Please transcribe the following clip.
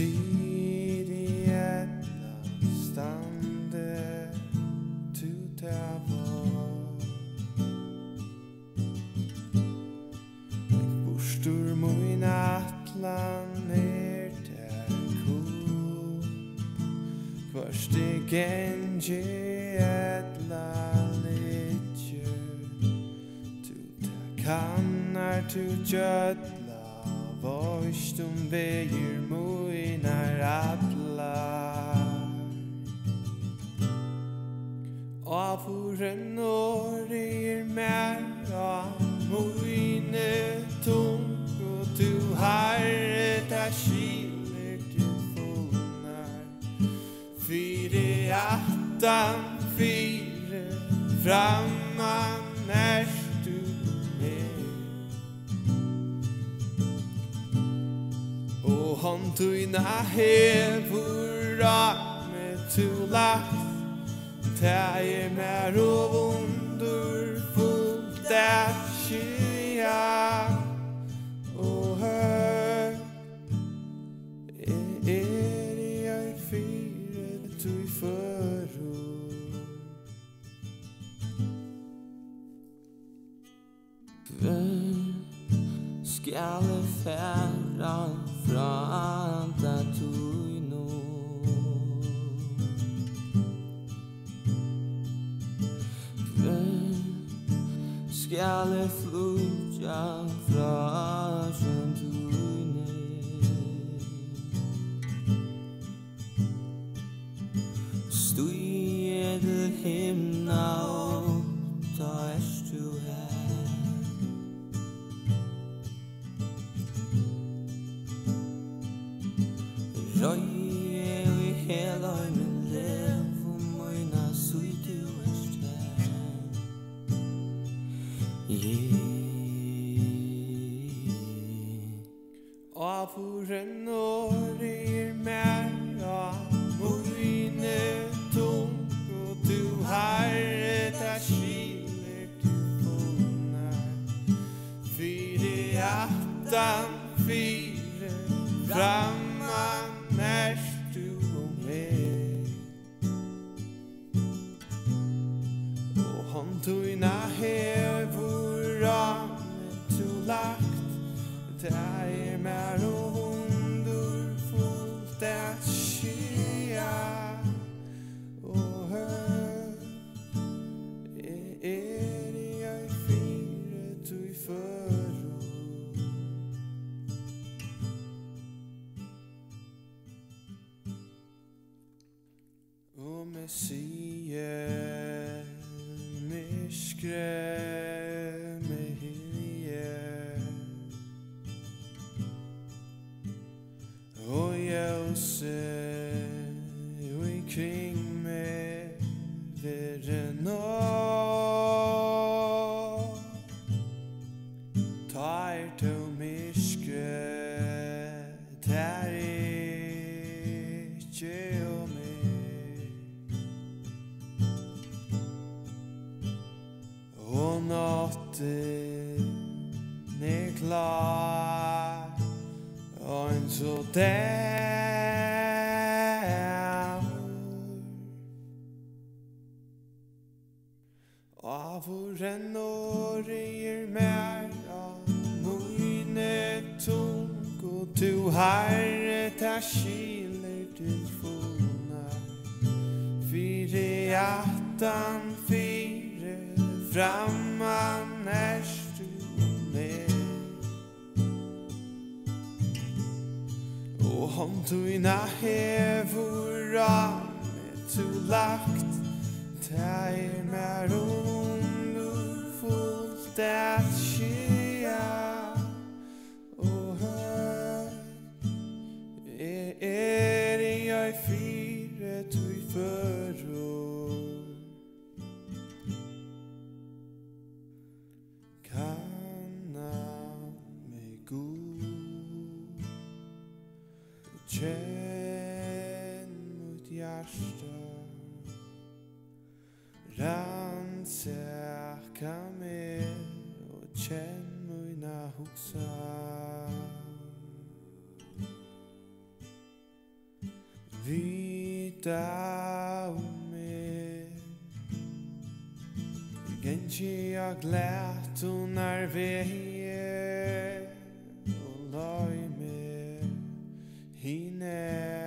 Tid i etta stande tu ta var Ik bostur mun atlan er ta kul Kvast igen je etla litje Tu ta kannar tu jötla Vorst um vegir muinar atlar Afuren orir mer a muine tung Og du harre ta skiler du fullnar Fyre atan, fyre framman hon tuina hevura me tu lagt. Ta er mer og vundur fullt at skilja Og hør Er er i er fyre tu i føru Kvær skal færa franta tui no Hver skal e flutja fra Herren årir meg av mine tung Og du herre der skiler du funnar Fyre hjärtan fyre framman Erst du og meg Og han tog i me sie miskre me hie o jeg se vi kring me vere no Tired to den er klar Og en så der. Og for en år er mer av mine tung Og du herre ta skiler til fona Fyre atan fyre framman næstune Og hon tuina hevura Tu lagt Tær mer under fullt der Kjenn mot hjärsta Rannsaka mig Og kjenn mina hoksar Vita om mig Genji og glæt og narveie Og løy הנה